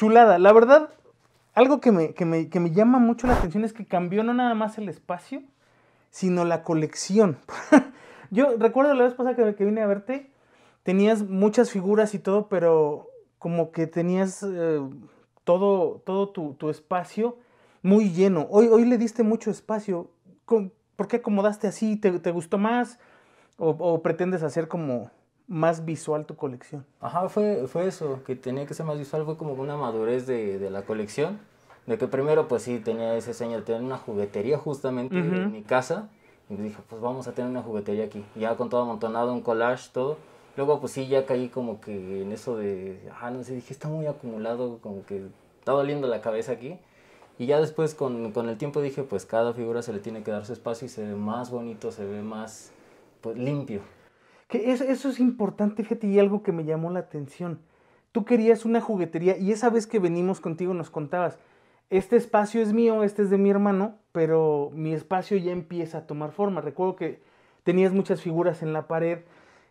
chulada. La verdad, algo que me, que me, que me llama mucho la atención es que cambió no nada más el espacio, sino la colección. Yo recuerdo la vez pasada que, que vine a verte, tenías muchas figuras y todo, pero como que tenías eh, todo, todo tu, tu espacio muy lleno. Hoy, hoy le diste mucho espacio. ¿Con- ¿Por qué acomodaste así? ¿Te, te gustó más? ¿O, o pretendes hacer como más visual tu colección? Ajá, fue, fue eso, que tenía que ser más visual, fue como una madurez de, de la colección. De que primero, pues sí, tenía ese sueño de tener una juguetería justamente Ujú. en mi casa. Y dije, pues vamos a tener una juguetería aquí. Ya con todo amontonado, un collage, todo. Luego, pues sí, ya caí como que en eso de, ah, no sé, dije, está muy acumulado, como que está doliendo la cabeza aquí. Y ya después, con, con el tiempo, dije, pues cada figura se le tiene que dar su espacio y se ve más bonito, se ve más, pues limpio. Que eso, es importante, fíjate, y algo que me llamó la atención. Tú querías una juguetería y esa vez que venimos contigo nos contabas, este espacio es mío, este es de mi hermano, pero mi espacio ya empieza a tomar forma. Recuerdo que tenías muchas figuras en la pared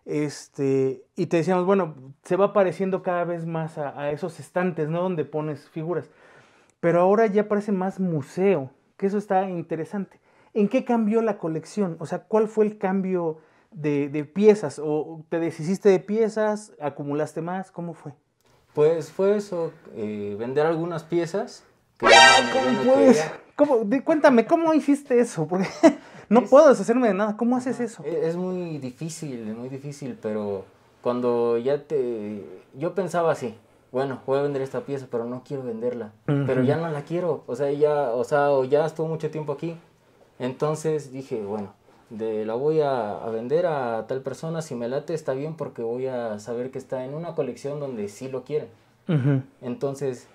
este, y te decíamos, bueno, se va pareciendo cada vez más a, a esos estantes, ¿no? Donde pones figuras. Pero ahora ya parece más museo, que eso está interesante. ¿En qué cambió la colección? O sea, ¿cuál fue el cambio de, de piezas? ¿O te deshiciste de piezas? ¿Acumulaste más? ¿Cómo fue? Pues fue eso, eh, vender algunas piezas. que ya ¿Cómo puedes? ¿Cómo? Cuéntame, ¿cómo hiciste eso? Porque no Es- puedo deshacerme de nada. ¿Cómo haces eso? E- Es muy difícil, muy difícil, pero cuando ya te... Yo pensaba así, bueno, voy a vender esta pieza, pero no quiero venderla, pero ya no la quiero, o sea, ya, o sea, o ya estuvo mucho tiempo aquí. Entonces dije, bueno, de, la voy a, a vender a tal persona, si me late está bien porque voy a saber que está en una colección donde sí lo quieren. Entonces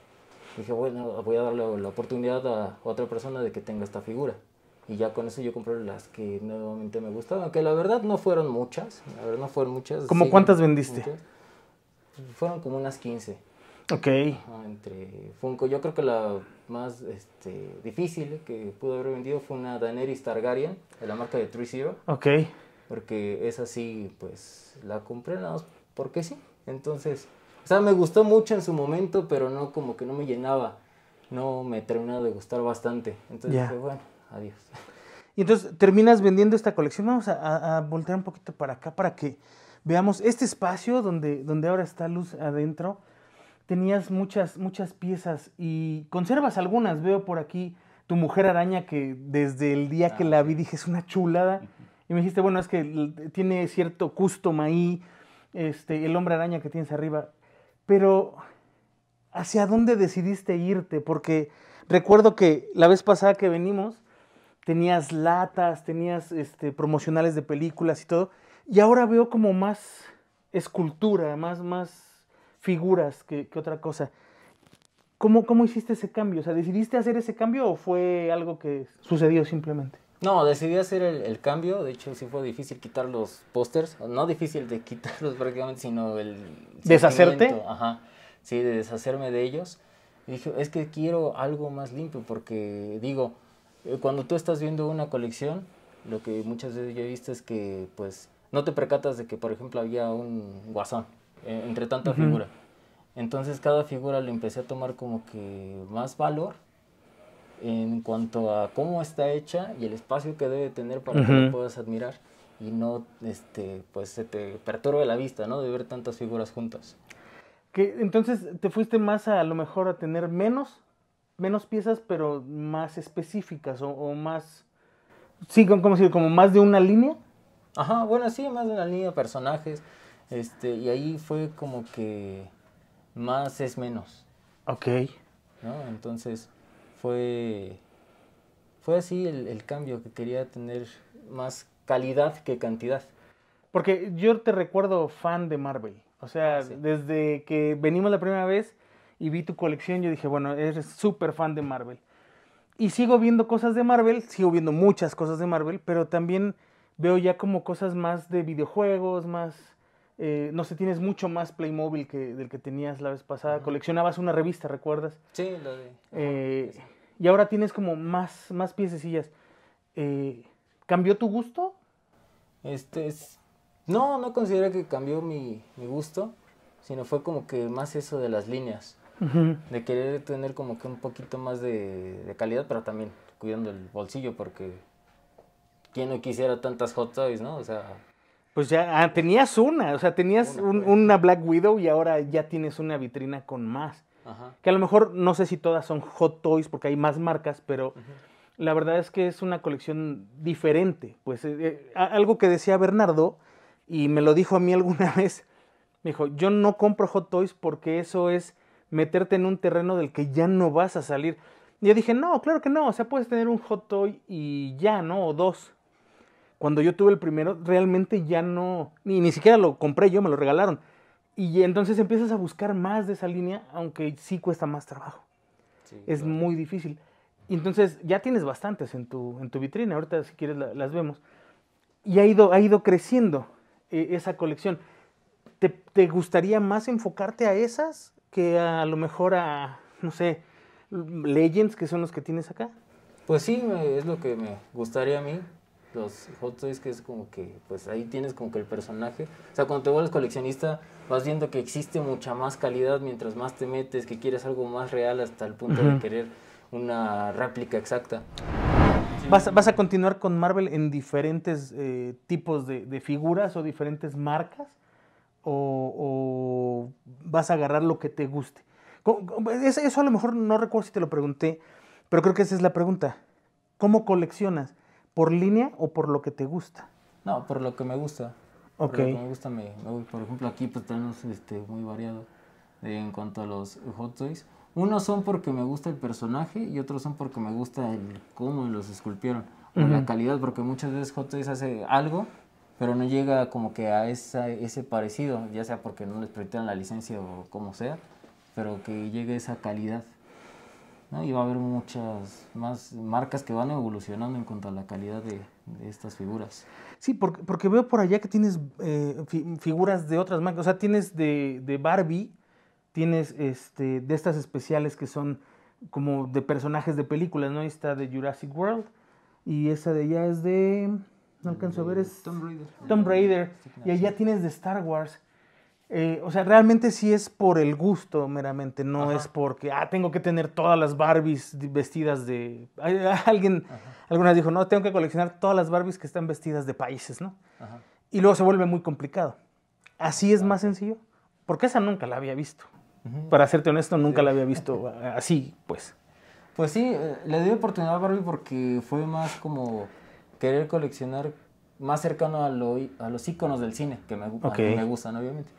dije, bueno, voy a darle la oportunidad a otra persona de que tenga esta figura. Y ya con eso yo compré las que nuevamente me gustaban, que la verdad no fueron muchas, la verdad no fueron muchas. ¿Cómo sí, cuántas vendiste? muchas. Fueron como unas 15. Ok. ajá, entre Funko, yo creo que la más este, difícil que pude haber vendido fue una Daenerys Targaryen, de la marca de 3-0, Ok. porque esa sí, pues la compré nada más porque sí. Entonces, o sea, me gustó mucho en su momento, pero no como que no me llenaba. No me terminó de gustar bastante. Entonces dije, bueno, adiós. Y entonces terminas vendiendo esta colección. Vamos a, a- a voltear un poquito para acá para que veamos este espacio donde, donde ahora está luz adentro. Tenías muchas, muchas piezas y conservas algunas. Veo por aquí tu mujer araña que desde el día que Ah, la vi dije es una chulada. Y me dijiste, bueno, es que tiene cierto custom ahí, este, el hombre araña que tienes arriba. Pero, ¿hacia dónde decidiste irte? Porque recuerdo que la vez pasada que venimos, tenías latas, tenías este, promocionales de películas y todo, y ahora veo como más escultura, más, más figuras que, que otra cosa. ¿Cómo, ¿Cómo hiciste ese cambio? O sea, ¿decidiste hacer ese cambio o fue algo que sucedió simplemente? No, decidí hacer el, el cambio. De hecho, sí fue difícil quitar los pósters. No difícil de quitarlos prácticamente, sino el... ¿Deshacerte? Ajá. Sí, de deshacerme de ellos. Y dije, es que quiero algo más limpio porque, digo, eh, cuando tú estás viendo una colección, lo que muchas veces yo he visto es que, pues, no te percatas de que, por ejemplo, había un guasón eh, entre tanta Ujú. figura. Entonces, cada figura le empecé a tomar como que más valor en cuanto a cómo está hecha y el espacio que debe tener para que lo puedas admirar y no este pues se te perturbe la vista, ¿no? De ver tantas figuras juntas. Que, entonces te fuiste más a, a lo mejor a tener menos, menos piezas, pero más específicas o, o más, sí, como, como decir, como más de una línea. Ajá, bueno, sí, más de la línea personajes. Este, y ahí fue como que más es menos, Ok. ¿no? Entonces fue fue así el, el cambio que quería tener más calidad que cantidad. Porque yo te recuerdo fan de Marvel. O sea, Ah, sí. desde que venimos la primera vez y vi tu colección, yo dije, bueno, eres súper fan de Marvel. Y sigo viendo cosas de Marvel, sigo viendo muchas cosas de Marvel, pero también veo ya como cosas más de videojuegos, más, eh, no sé, tienes mucho más Playmobil que del que tenías la vez pasada. Coleccionabas una revista, ¿recuerdas? Sí, lo de Eh, y ahora tienes como más, más piececillas. Eh, ¿Cambió tu gusto? Este es... No, no considero que cambió mi, mi gusto, sino fue como que más eso de las líneas. de querer tener como que un poquito más de, calidad, pero también cuidando el bolsillo, porque quién no quisiera tantas hot toys, ¿no? O sea... Pues ya ah, tenías una, o sea, tenías pues. una Black Widow y ahora ya tienes una vitrina con más. Que a lo mejor no sé si todas son hot toys porque hay más marcas, pero la verdad es que es una colección diferente. Pues eh, eh, algo que decía Bernardo y me lo dijo a mí alguna vez, me dijo, yo no compro hot toys porque eso es meterte en un terreno del que ya no vas a salir. Y yo dije, no, claro que no, o sea, puedes tener un hot toy y ya, ¿no? O dos. Cuando yo tuve el primero, realmente ya no, ni, ni siquiera lo compré yo, me lo regalaron. Y entonces empiezas a buscar más de esa línea, aunque sí cuesta más trabajo. es muy difícil. Entonces ya tienes bastantes en tu, en tu vitrina, ahorita si quieres las vemos. Y ha ido, ha ido creciendo eh, esa colección. ¿Te, ¿Te, gustaría más enfocarte a esas que a, lo mejor a, no sé, Legends, que son los que tienes acá? Pues sí, es lo que me gustaría a mí los Hot Toys, que es como que, pues ahí tienes como que el personaje. O sea, cuando te vuelves coleccionista, vas viendo que existe mucha más calidad mientras más te metes, que quieres algo más real hasta el punto de querer una réplica exacta. ¿Vas, ¿Vas, a continuar con Marvel en diferentes eh, tipos de, de, figuras o diferentes marcas? O, o, vas a agarrar lo que te guste? Eso a lo mejor no recuerdo si te lo pregunté, pero creo que esa es la pregunta. ¿Cómo coleccionas? ¿Por línea o por lo que te gusta? No, por lo que me gusta. Ok. Por lo que me gusta me, voy. Por ejemplo, aquí pues tenemos este, muy variado en cuanto a los Hot Toys. Unos son porque me gusta el personaje y otros son porque me gusta el cómo los esculpieron. O la calidad, porque muchas veces Hot Toys hace algo, pero no llega como que a esa, ese parecido, ya sea porque no les permitieron la licencia o como sea, pero que llegue esa calidad. Y va a haber muchas más marcas que van evolucionando en cuanto a la calidad de, estas figuras. Sí, porque, porque, veo por allá que tienes eh, figuras de otras marcas. O sea, tienes de, de, Barbie, tienes este, de estas especiales que son como de personajes de películas, ¿no? Ahí está de Jurassic World y esa de allá es de... No alcanzo a ver, es... Tomb Raider. Tomb Raider. Y allá tienes de Star Wars. Eh, o sea, realmente sí es por el gusto meramente, no es porque, ah, tengo que tener todas las Barbies vestidas de... Alguien alguna vez dijo, no, tengo que coleccionar todas las Barbies que están vestidas de países, ¿no? Y luego se vuelve muy complicado. Así es más sencillo, porque esa nunca la había visto. Para serte honesto, nunca la había visto así, pues. Pues sí, eh, le di oportunidad a Barbie porque fue más como querer coleccionar más cercano a, lo, a los iconos del cine, que me, me gustan, obviamente.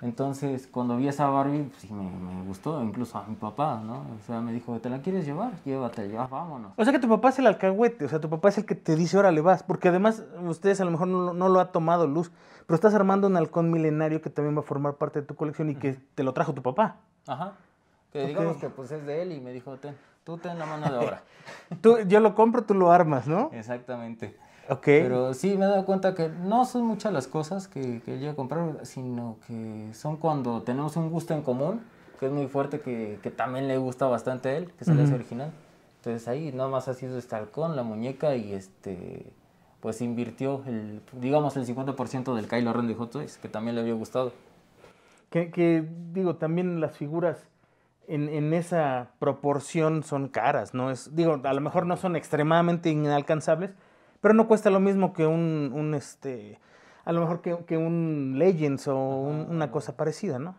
Entonces, cuando vi esa Barbie, pues sí, me, me, gustó, incluso a mi papá, ¿no? O sea, me dijo, ¿te la quieres llevar? Llévate, ya, vámonos. O sea, que tu papá es el alcahuete, o sea, tu papá es el que te dice, órale, vas, porque además ustedes a lo mejor no, no lo ha tomado luz, pero estás armando un halcón milenario que también va a formar parte de tu colección y que te lo trajo tu papá. Ajá. Que digamos que pues es de él y me dijo, ten, tú ten la mano de obra. tú, yo lo compro, tú lo armas, ¿no? Exactamente. Pero sí me he dado cuenta que no son muchas las cosas que, que yo a comprar, sino que son cuando tenemos un gusto en común, que es muy fuerte, que, que también le gusta bastante a él, que es el original. Entonces ahí nada más ha sido este halcón, la muñeca y este pues invirtió el digamos el 50% del Kylo Ren de Hot Toys, que también le había gustado. Que, que digo, también las figuras en, en, esa proporción son caras, ¿no? Es, digo, a lo mejor no son extremadamente inalcanzables, pero no cuesta lo mismo que un, un este, a lo mejor que, que un Legends o una cosa parecida, ¿no?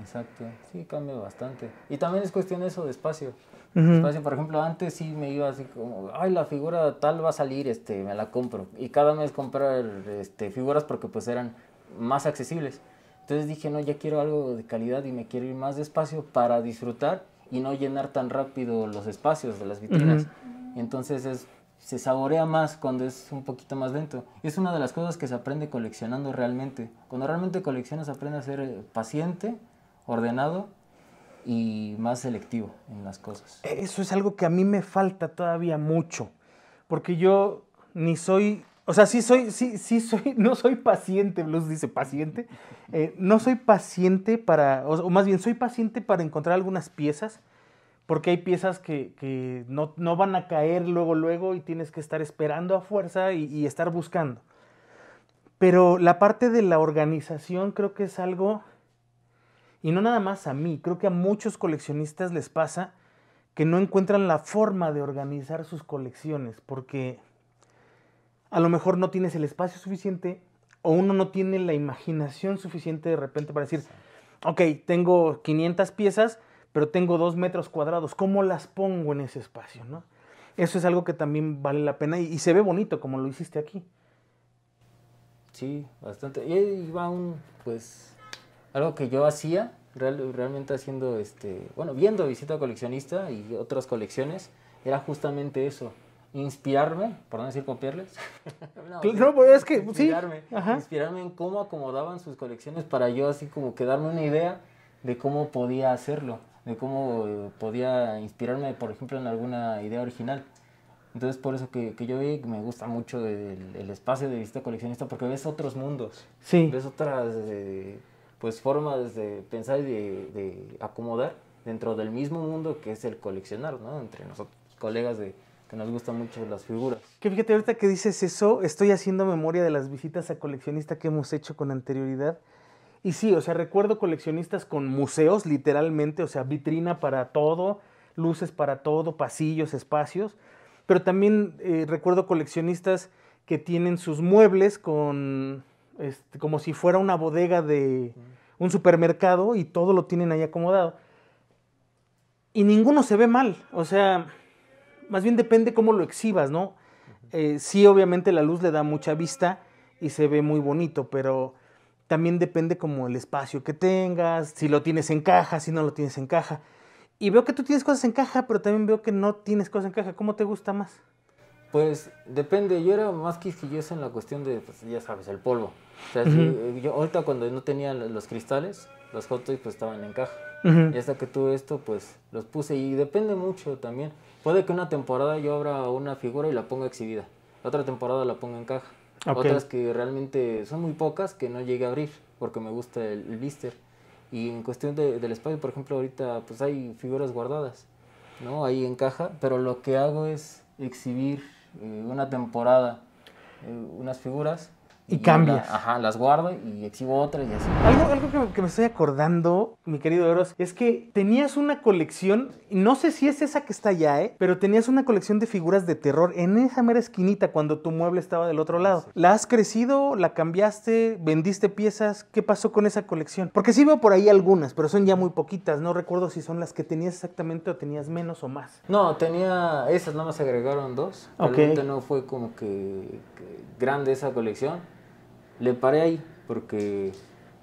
Exacto, sí, cambia bastante. Y también es cuestión eso de espacio. espacio. Por ejemplo, antes sí me iba así como, ay, la figura tal va a salir, este, me la compro. Y cada mes comprar este, figuras porque pues eran más accesibles. Entonces dije, no, ya quiero algo de calidad y me quiero ir más despacio para disfrutar y no llenar tan rápido los espacios de las vitrinas. Entonces es se saborea más cuando es un poquito más lento. Es una de las cosas que se aprende coleccionando realmente. Cuando realmente coleccionas, aprende a ser eh, paciente, ordenado y más selectivo en las cosas. Eso es algo que a mí me falta todavía mucho, porque yo ni soy, o sea, sí soy, sí, sí soy, no soy paciente, Blues dice paciente, eh, no soy paciente para, o más bien soy paciente para encontrar algunas piezas porque hay piezas que, no, van a caer luego, luego y tienes que estar esperando a fuerza y, estar buscando. Pero la parte de la organización creo que es algo Y no nada más a mí, creo que a muchos coleccionistas les pasa que no encuentran la forma de organizar sus colecciones, porque a lo mejor no tienes el espacio suficiente o uno no tiene la imaginación suficiente de repente para decir, ok, tengo 500 piezas, pero tengo dos metros cuadrados, ¿cómo las pongo en ese espacio? ¿no? Eso es algo que también vale la pena y, y se ve bonito como lo hiciste aquí. Sí, bastante. Y va un, pues, algo que yo hacía, real- realmente haciendo, este, bueno, viendo Visita Coleccionista y otras colecciones, era justamente eso, inspirarme, por no decir copiarles. No, pues, es que, sí, inspirarme en cómo acomodaban sus colecciones para yo así como que darme una idea de cómo podía hacerlo, de cómo eh, podía inspirarme, por ejemplo, en alguna idea original. Entonces, por eso que, que yo vi que me gusta mucho el, el espacio de visita coleccionista, porque ves otros mundos, Sí. ves otras eh, pues formas de pensar y de, de acomodar dentro del mismo mundo que es el coleccionar, ¿no? Entre nosotros, colegas de que nos gustan mucho las figuras. Que fíjate, ahorita que dices eso, estoy haciendo memoria de las visitas a coleccionista que hemos hecho con anterioridad. Y sí, o sea, recuerdo coleccionistas con museos, literalmente, o sea, vitrina para todo, luces para todo, pasillos, espacios. Pero también eh, recuerdo coleccionistas que tienen sus muebles con, este, como si fuera una bodega de un supermercado y todo lo tienen ahí acomodado. Y ninguno se ve mal, o sea, más bien depende cómo lo exhibas, ¿no? Eh, sí, obviamente la luz le da mucha vista y se ve muy bonito, pero también depende como el espacio que tengas, si lo tienes en caja, si no lo tienes en caja. Y veo que tú tienes cosas en caja, pero también veo que no tienes cosas en caja. ¿Cómo te gusta más? Pues depende, yo era más quisquilloso en la cuestión de, pues ya sabes, el polvo. O sea, si- Ujú. yo ahorita cuando no tenía lo- los cristales, los hot toys pues estaban en caja. Y hasta que tuve esto, pues los puse y depende mucho también. Puede que una temporada yo abra una figura y la ponga exhibida. Otra temporada la ponga en caja. Ok. Otras que realmente son muy pocas que no llegue a abrir porque me gusta el, el blister. Y en cuestión de- del espacio, por ejemplo, ahorita pues hay figuras guardadas, ¿no? Ahí en caja, pero lo que hago es exhibir eh, una temporada, eh, unas figuras. Y la- cambias. ajá, las guardo y exhibo otras y así. Algo, algo que, me- que me estoy acordando, mi querido Eros, es que tenías una colección, y no sé si es esa que está allá, ¿eh? pero tenías una colección de figuras de terror en esa mera esquinita cuando tu mueble estaba del otro lado. ¿La has crecido? ¿La cambiaste? ¿Vendiste piezas? ¿Qué pasó con esa colección? Porque sí veo por ahí algunas, pero son ya muy poquitas. No recuerdo si son las que tenías exactamente o tenías menos o más. No, tenía esas, nada más agregaron dos. Realmente no fue como que, que grande esa colección. Le paré ahí porque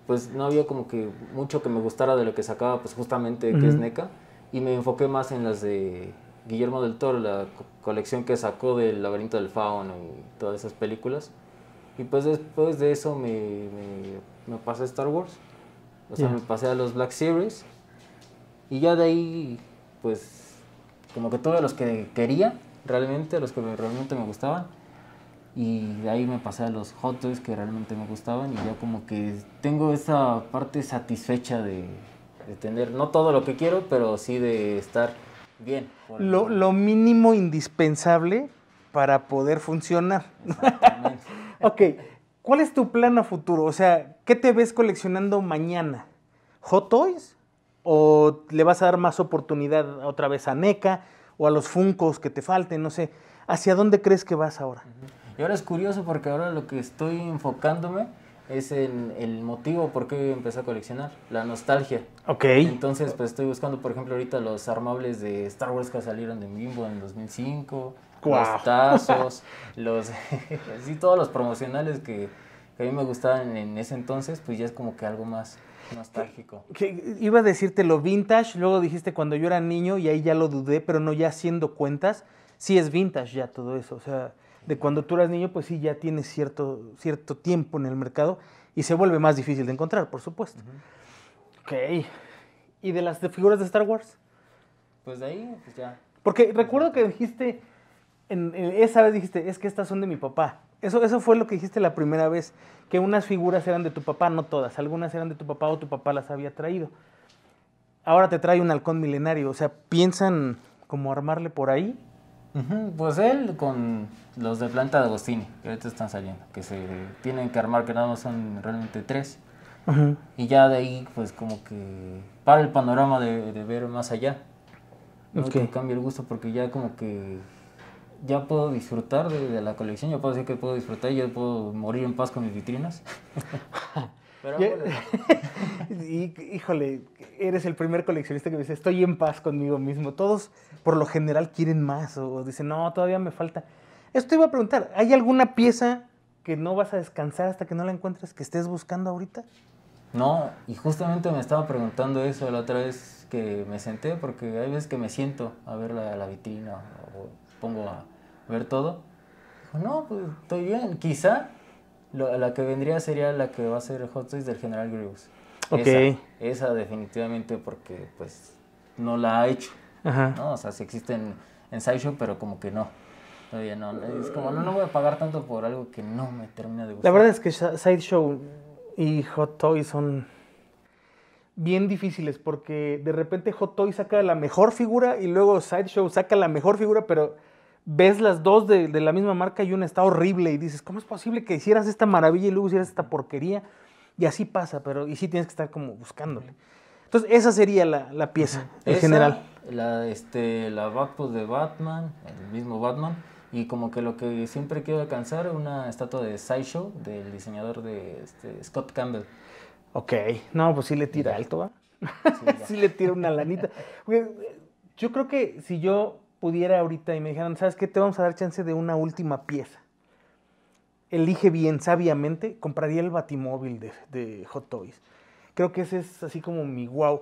pues no había como que mucho que me gustara de lo que sacaba pues justamente que es Ujú. NECA y me enfoqué más en las de Guillermo del Toro, la co- colección que sacó del Laberinto del Fauno y todas esas películas. Y pues después de eso me, me, me pasé a Star Wars. O sea, Ya. me pasé a los Black Series. Y ya de ahí, pues, como que tuve los que quería, realmente, los que me- realmente me gustaban. Y de ahí me pasé a los Hot Toys que realmente me gustaban. Y ya como que tengo esa parte satisfecha de, de tener, no todo lo que quiero, pero sí de estar bien. Lo, lo mínimo indispensable para poder funcionar. Exactamente. Ok, ¿cuál es tu plan a futuro? O sea, ¿qué te ves coleccionando mañana? ¿Hot Toys? ¿O le vas a dar más oportunidad otra vez a NECA o a los Funcos que te falten? No sé. ¿Hacia dónde crees que vas ahora? Y ahora es curioso porque ahora lo que estoy enfocándome es en el motivo por qué empecé a coleccionar, la nostalgia. Ok. Entonces, pues estoy buscando, por ejemplo, ahorita los armables de Star Wars que salieron de Bimbo en 2005, Guau. los tazos, los, así todos los promocionales que, que a mí me gustaban en ese entonces, pues ya es como que algo más nostálgico. Que iba a decirte lo vintage, luego dijiste cuando yo era niño y ahí ya lo dudé, pero no ya haciendo cuentas, sí es vintage ya todo eso, o sea, de cuando tú eras niño pues sí ya tienes cierto, cierto tiempo en el mercado y se vuelve más difícil de encontrar, por supuesto. Ok, ¿y de las de figuras de Star Wars? Pues de ahí, pues ya. Porque recuerdo que dijiste, en, en esa vez dijiste, es que estas son de mi papá. Eso, eso fue lo que dijiste la primera vez, que unas figuras eran de tu papá, no todas, algunas eran de tu papá o tu papá las había traído. Ahora te trae un halcón milenario, o sea, piensan como armarle por ahí. Pues él con los de planta de Agostini, que ahorita están saliendo, que se tienen que armar, que nada más son realmente tres. Y ya de ahí, pues como que para el panorama de, de ver más allá. ¿no? Ok. Que cambia el gusto porque ya como que ya puedo disfrutar de, de la colección. Yo puedo decir que puedo disfrutar y ya puedo morir en paz con mis vitrinas. Pero y, híjole, eres el primer coleccionista que me dice, estoy en paz conmigo mismo. Todos, por lo general, quieren más o dicen, no, todavía me falta. Esto te iba a preguntar, ¿hay alguna pieza que no vas a descansar hasta que no la encuentres, que estés buscando ahorita? No, y justamente me estaba preguntando eso la otra vez que me senté, porque hay veces que me siento a ver la, la vitrina o pongo a ver todo. Dijo, no, pues estoy bien. Quizá lo- la que vendría sería la que va a ser Hot Toys del General Grievous. Ok. Esa, esa definitivamente porque pues no la ha hecho, Ajá. ¿no? O sea, sí existe en, Sideshow, pero como que no. Todavía no. Es como, no, no voy a pagar tanto por algo que no me termina de gustar. La verdad es que Sideshow y Hot Toys son bien difíciles porque de repente Hot Toys saca la mejor figura y luego Sideshow saca la mejor figura, pero ves las dos de, de la misma marca y una está horrible y dices, ¿cómo es posible que hicieras esta maravilla y luego hicieras esta porquería? Y así pasa, pero y sí tienes que estar como buscándole. Entonces, esa sería la, la pieza en general. La, este, la backpost de Batman, el mismo Batman. Y como que lo que siempre quiero alcanzar, una estatua de Sideshow del diseñador de este, Scott Campbell. Ok, no, pues sí le tira alto, ¿va? Sí, sí le tira una lanita. Yo creo que si yo pudiera ahorita y me dijeran, ¿sabes qué? Te vamos a dar chance de una última pieza. Elige bien, sabiamente, compraría el batimóvil de, de Hot Toys. Creo que ese es así como mi wow.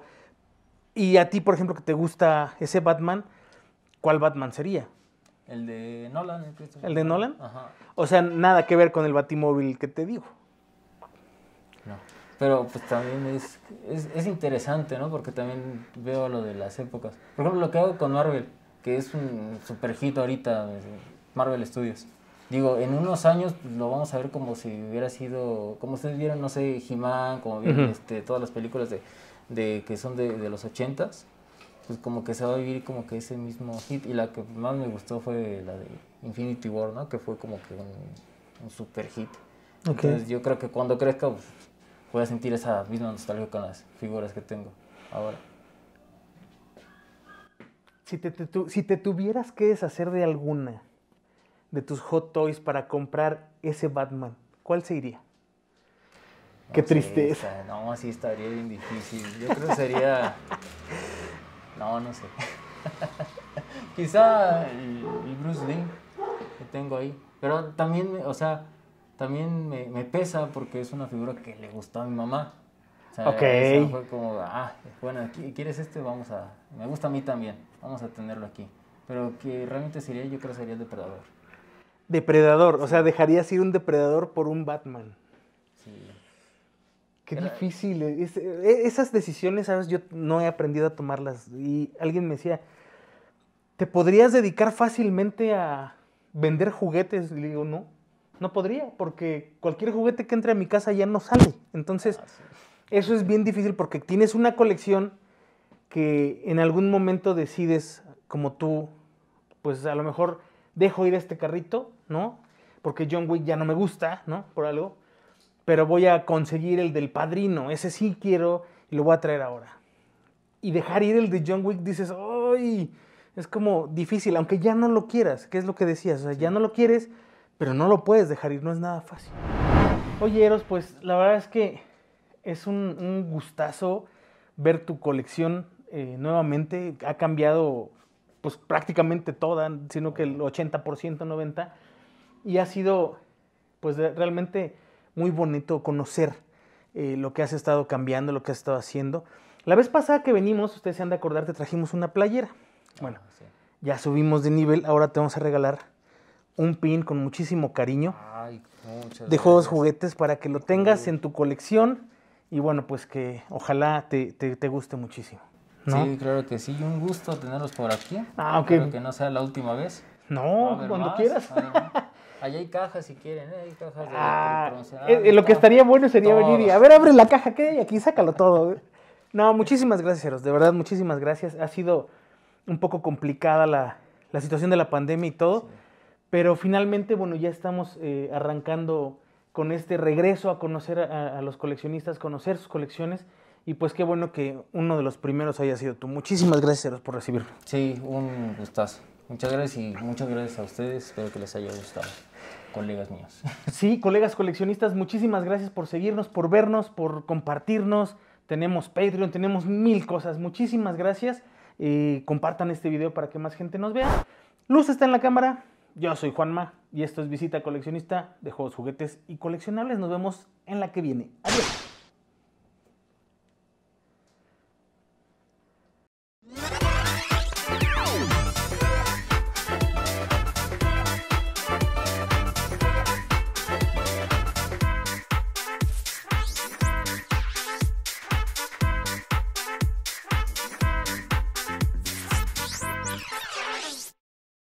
Y a ti, por ejemplo, que te gusta ese Batman, ¿cuál Batman sería? El de Nolan. El, Christopher ¿El de Nolan? Ajá. O sea, nada que ver con el batimóvil que te digo. No. Pero pues también es, es, es interesante, ¿no? Porque también veo lo de las épocas. Por ejemplo, lo que hago con Marvel, que es un super hit ahorita, Marvel Studios. Digo, en unos años pues, lo vamos a ver como si hubiera sido, como ustedes vieron, no sé, He-Man, como vieron Ujú. este, todas las películas de, de que son de, de los ochentas, pues como que se va a vivir como que ese mismo hit. Y la que más me gustó fue la de Infinity War, ¿no? Que fue como que un, un super hit. Ok. Entonces yo creo que cuando crezca pues, voy a sentir esa misma nostalgia con las figuras que tengo ahora. Si te, te tu- si te tuvieras que deshacer de alguna de tus Hot Toys para comprar ese Batman, ¿cuál sería? Qué No sé, tristeza. está- no, sí estaría bien difícil. Yo creo que sería... No, no sé. Quizá el, el Bruce Lee que tengo ahí. Pero también, o sea, también me, me pesa porque es una figura que le gustó a mi mamá. O sea, Ok. fue como, ah, bueno, ¿qui- ¿quieres este? Vamos a... Me gusta a mí también. Vamos a tenerlo aquí. Pero que realmente sería, yo creo que sería el depredador. Depredador, o sea, dejarías ir un depredador por un Batman. Sí. Qué Era- difícil. es- e- esas decisiones, ¿sabes? Yo no he aprendido a tomarlas. Y alguien me decía, ¿te podrías dedicar fácilmente a vender juguetes? Y le digo, no, no podría, porque cualquier juguete que entre a mi casa ya no sale. Entonces, Ah, sí. eso es bien difícil porque tienes una colección que en algún momento decides, como tú, pues a lo mejor dejo ir este carrito, ¿no? Porque John Wick ya no me gusta, ¿no? Por algo. Pero voy a conseguir el del padrino, ese sí quiero y lo voy a traer ahora. Y dejar ir el de John Wick, dices, ¡ay! Es como difícil, aunque ya no lo quieras, que es lo que decías, o sea, ya no lo quieres, pero no lo puedes dejar ir, no es nada fácil. Oye, Eros, pues la verdad es que es un, un gustazo ver tu colección eh, nuevamente. Ha cambiado pues prácticamente toda, sino que el 80%, 90%. Y ha sido pues realmente muy bonito conocer eh, lo que has estado cambiando, lo que has estado haciendo. La vez pasada que venimos, ustedes se han de acordar, te trajimos una playera. Bueno, Ah, sí. ya subimos de nivel, ahora te vamos a regalar un pin con muchísimo cariño Ay, de juegos gracias. juguetes para que lo tengas en tu colección y bueno, pues que ojalá te, te- te guste muchísimo. ¿No? Sí, claro que sí. Un gusto tenerlos por aquí. Ah, ok. Espero que no sea la última vez. No, cuando más, quieras. Allá hay cajas si quieren, ¿eh? Hay cajas de Ah, eh, eh, lo que estaría bueno sería venir y Todos. a ver, abre la caja que hay aquí, sácalo todo. No, muchísimas gracias, Eros, de verdad, muchísimas gracias. Ha sido un poco complicada la, la situación de la pandemia y todo, Sí. pero finalmente, bueno, ya estamos eh, arrancando con este regreso a conocer a, a los coleccionistas, conocer sus colecciones. Y pues qué bueno que uno de los primeros haya sido tú. Muchísimas gracias, Eros, por recibirme. Sí, un gustazo. Muchas gracias y muchas gracias a ustedes. Espero que les haya gustado, colegas míos. Sí, colegas coleccionistas, muchísimas gracias por seguirnos, por vernos, por compartirnos. Tenemos Patreon, tenemos mil cosas. Muchísimas gracias. Eh, compartan este video para que más gente nos vea. Luz está en la cámara. Yo soy Juanma y esto es Visita Coleccionista de Juegos, Juguetes y Coleccionables. Nos vemos en la que viene. Adiós.